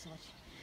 such.